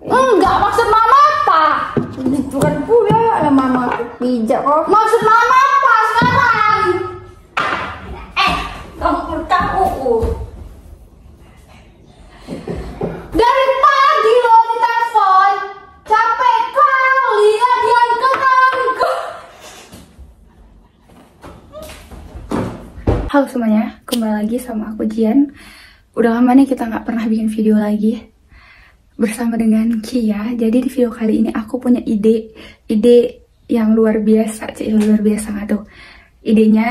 Enggak, maksud mama apa? Bukan pula lah mama pijak kok. Maksud mama apa sekarang? Eh, kamu tahu. Dari pagi lo ditelepon Capek kali nggak diangkat-angkat Halo semuanya, kembali lagi sama aku Jian. Udah lama nih kita nggak pernah bikin video lagi bersama dengan Kia. Jadi di video kali ini aku punya ide, ide yang luar biasa, sih luar biasa nggak tuh? Idenya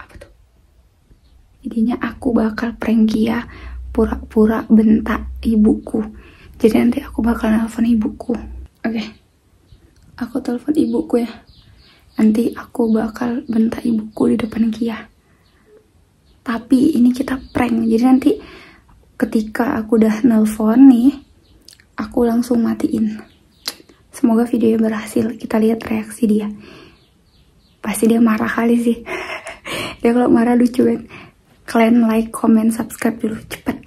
apa tuh? Idenya aku bakal prank Kia pura-pura bentak ibuku. Jadi nanti aku bakal nelfon ibuku. Oke, aku telepon ibuku ya nanti aku bakal bentak ibuku di depan Kia tapi ini kita prank jadi nanti ketika aku udah nelpon nih aku langsung matiin. Semoga videonya berhasil kita lihat reaksi dia. Pasti dia marah kali sih. Dia kalau marah lucu kan. Kalian like comment subscribe dulu. Cepet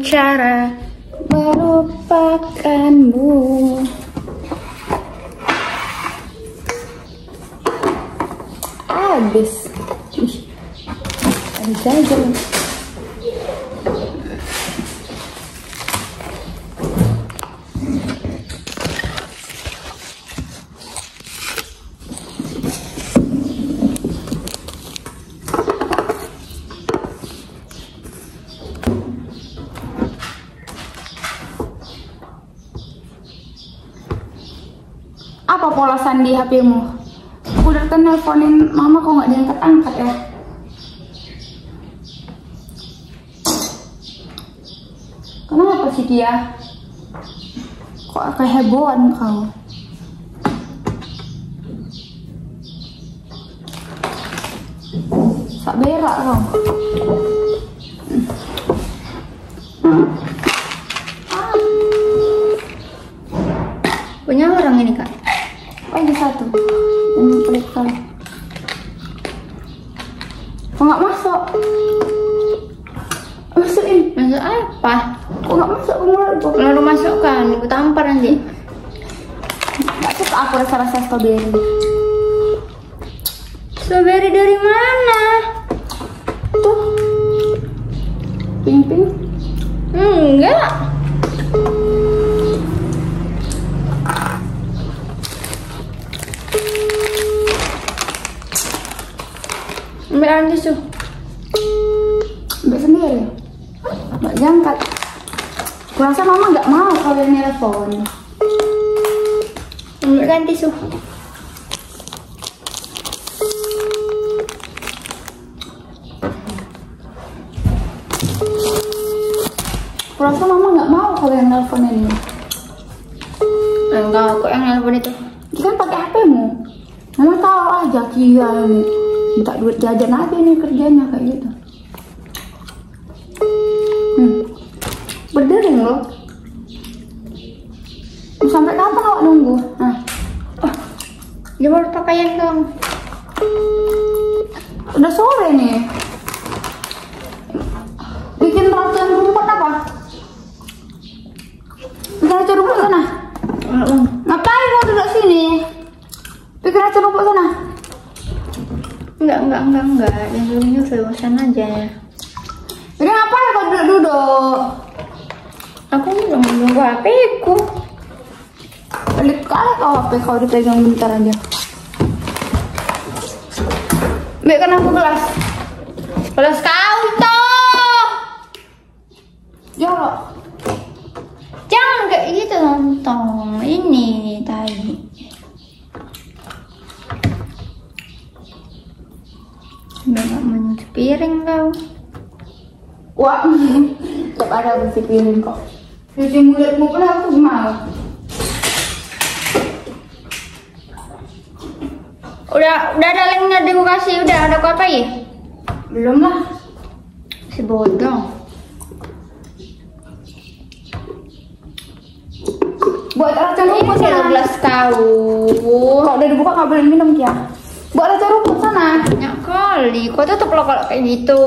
cara melupakanmu Habis. Ih, Ada jajan Polosan di HP-mu? Aku udah nelponin mama kok nggak diangkat-angkat ya? Kenapa sih dia? Kok kehebohan kau? Sak berak kau. Punya Oh ini pelit Kok nggak masuk? Masukin Masuk apa? Kok nggak masuk ke mulutku? Lalu masukkan, ibu tampar nanti. Nggak suka aku rasa-rasa strawberry Strawberry dari mana? Tuh Pink-pink Enggak. Ambil air tisu. Mbak sendiri Mbak jangkat Kurasa mama nggak mau kalau yang Ambil kan tisu. Kurasa mama nggak mau kalau yang nelfon ini Enggak, kok yang nelpon itu? Dia kan pakai HP-mu Mama tahu aja Kia ini Minta duit jajan aja nih kerjanya kayak gitu hmm. Berdering loh Sampai kapan awak nunggu? Nah, Jemur pakaian kamu. udah sore nih Bikin ratusan rumput apa? Bikin ratusan rumput sana Ngapain mau duduk sini? Bikin ratusan rumput sana Enggak, enggak, enggak, enggak. Yang belum nyusul bosan aja. Jadi ngapain kau duduk-duduk? Aku belum nunggu HP ku. Pelit kali kau HP kau dipegang bentar aja. Biarkan aku kelas. Kelas kau toh. Jorok. Jangan kayak gitu nonton. Ini tadi. Udah gak mau nyuci piring kau. Wah, tetap ada bersih piring kok. Cuci mulutmu pun aku mau. Udah udah ada linknya di kasih udah ada apa ya? Belum lah. Si bodoh. Buat racun rumput kalau sana. gelas kau. Kok udah dibuka nggak boleh minum Kia. Buat racun rumput sana. Banyak kali. Kau tutup lo kalau kayak gitu.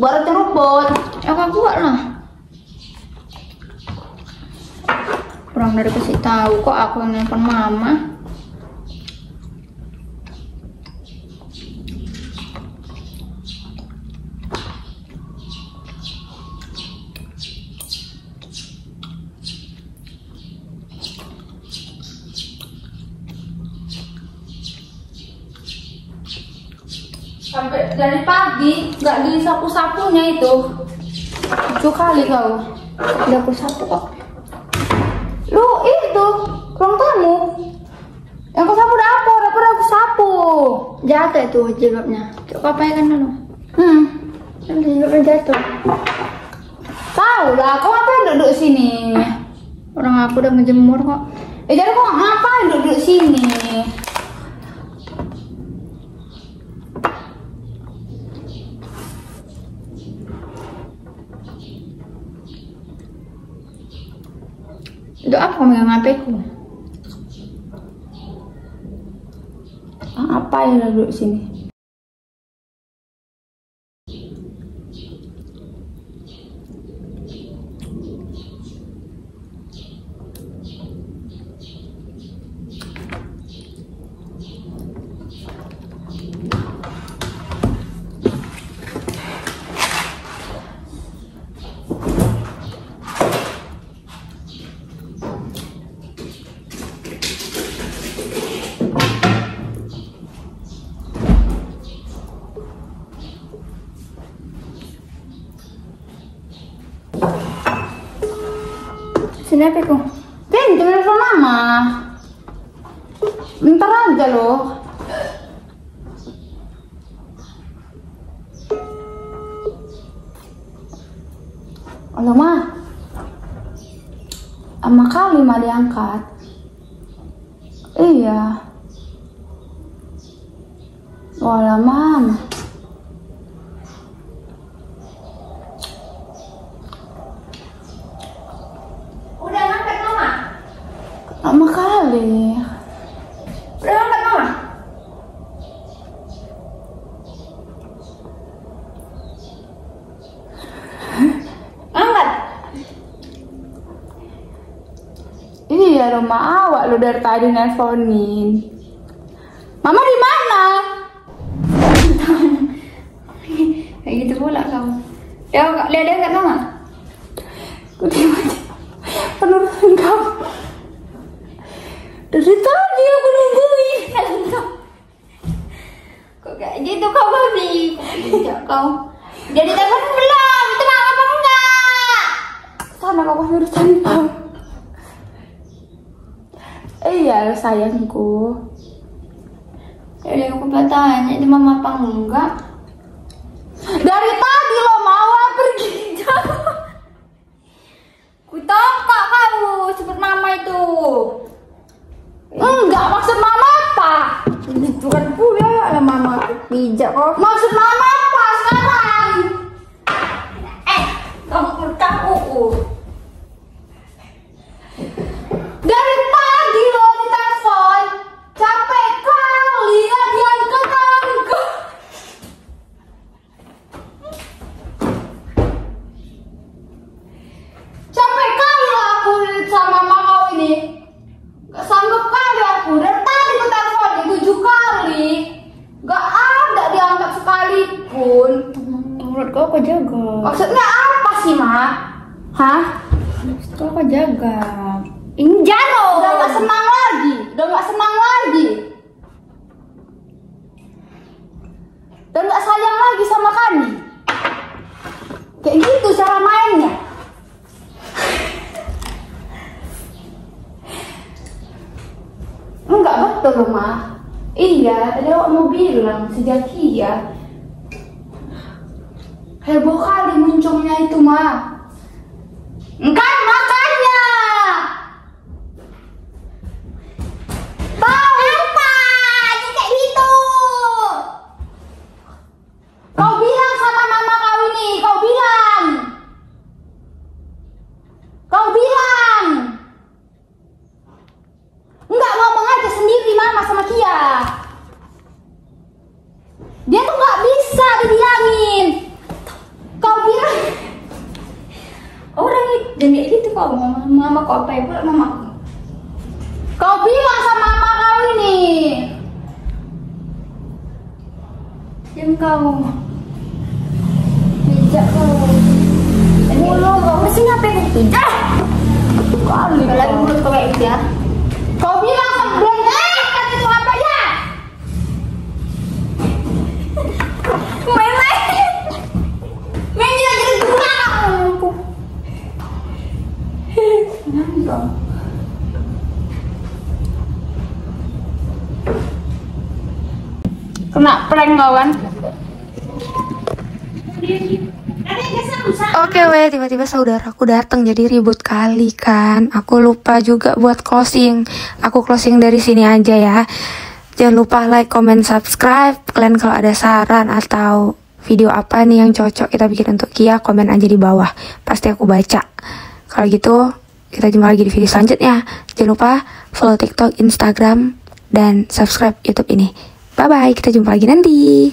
Buat rumput. Ya buat lah. Kurang dari kasih tahu kok aku nelfon mama. Sampai dari pagi nggak disapu-sapunya itu. Tujuh kali kau. Udah aku satu kok. Lu itu ruang tamu. Yang kau sapu dapur, dapur aku sapu. Jatuh itu jilbabnya. Coba apa kan dulu? Hmm. Nanti jilbabnya jatuh. Tahu lah, kau ngapain duduk sini? Orang aku udah ngejemur kok. Eh jadi kau ngapain duduk sini? Itu apa kau megang HP ku? Ah, apa yang duduk sini? Sini HP ku. Ben, telepon mama. Bentar aja loh. Halo, Ma. Lama kali Ma diangkat. Iya. Wala, Mama. Udah ngangkat mama. Lama kali. Udah ngangkat mama. Angkat. Iya, rumah awak lo dari tadi nelponin. Mama di mana? Kayak gitu pula kamu. Ya, kak, lihat dia angkat mama. Penurunan kamu? Dari tadi aku nungguin. Kok kayak gitu kau babi? Kok bijak kau? Jadi telepon belum? Tenang apa enggak? Sana kau kasih urusan kau. Iya, sayangku. Jadi aku tanya di mama apa enggak? Dari tadi lo mau pergi jauh. Ku tongkok kau sebut mama itu. Enggak, maksud mama apa? Bukan pula lah mama aku bijak kok. Maksud mama apa sekarang? Eh, kamu tahu. Dari pagi lo ditelepon. Capek kali nggak diangkat-angkat. Capek kali lah aku sama mama kau ini. Gak sanggup kali aku. Dari tadi ku telepon tujuh kali. Gak ada diangkat sekalipun. Menurut kau kau jaga. Maksudnya apa sih, Mak? Hah? Kau kau jaga. Injaro. Udah gak senang lagi. Udah gak senang lagi. Dan gak sayang lagi sama kami. Kayak gitu cara mainnya. Enggak betul, Ma. Iya. Iya, tadi awak mau bilang sejak iya. Heboh kali munculnya itu mah. Kan makanya. Bang, apa? Jangan kayak gitu. Kau bilang sama mama kau ini, kau bilang. Kau bilang. Enggak ngomong aja sendiri mama sama Kia. Dia tuh nggak bisa dibilangin. Kau bilang. Orang itu dan kayak gitu kok mama pula mama Kau bilang sama mama kau ini. Diam kau. Bijak kau. Mulu kau mesti ngapain? Dah. Kali Kalau mulut kau kayak gitu ya. Kau bilang sama Brenda, eh, kan itu apa ya? Main-main. Main dia jadi gula. Nambah. Kena prank kawan. Oke weh, tiba-tiba saudaraku datang jadi ribut kali kan. Aku lupa juga buat closing. Aku closing dari sini aja ya. Jangan lupa like, comment, subscribe. Kalian kalau ada saran atau video apa nih yang cocok kita bikin untuk Kia, komen aja di bawah. Pasti aku baca. Kalau gitu, kita jumpa lagi di video selanjutnya. Jangan lupa follow TikTok, Instagram, dan subscribe YouTube ini. Bye bye, kita jumpa lagi nanti.